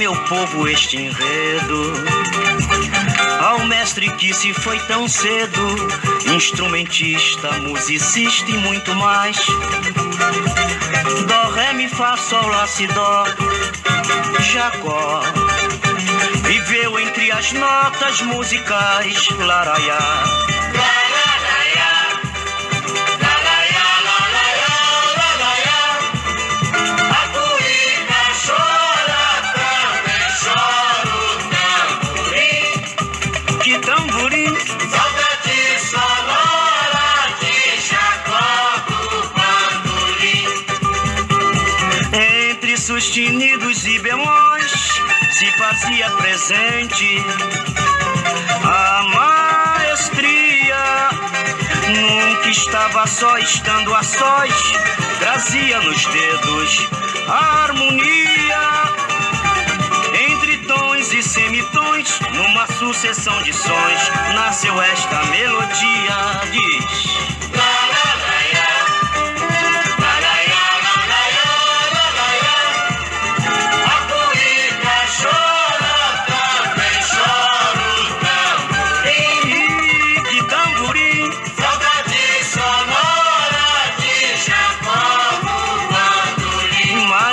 meu povo, este enredo. Ao mestre que se foi tão cedo, instrumentista, musicista e muito mais. Dó, ré, mi, fá, sol, lá, si, dó, Jacó. Viveu entre as notas musicais, laraiá. Entre sustenidos e bemóis, se fazia presente a maestria. Nunca estava só, estando a sós, trazia nos dedos a harmonia. Entre tons e semitons, numa sucessão de sons, nasceu esta melodia. Diz.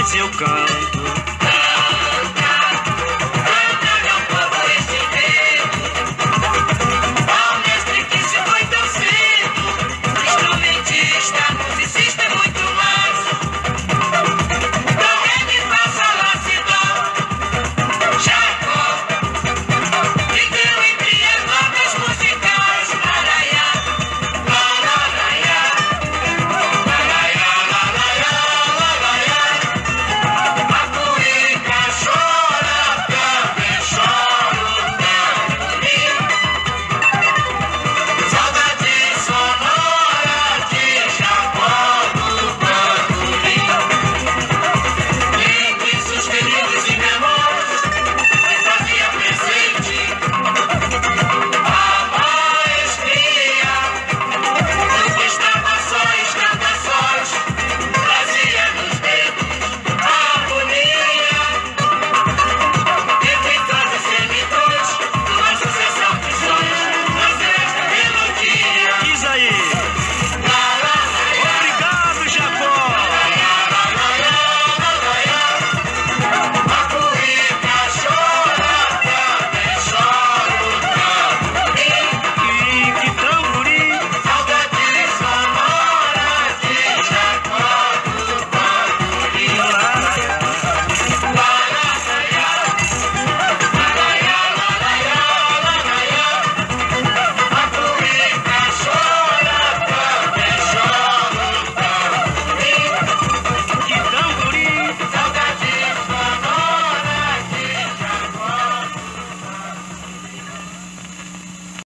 Seu canto.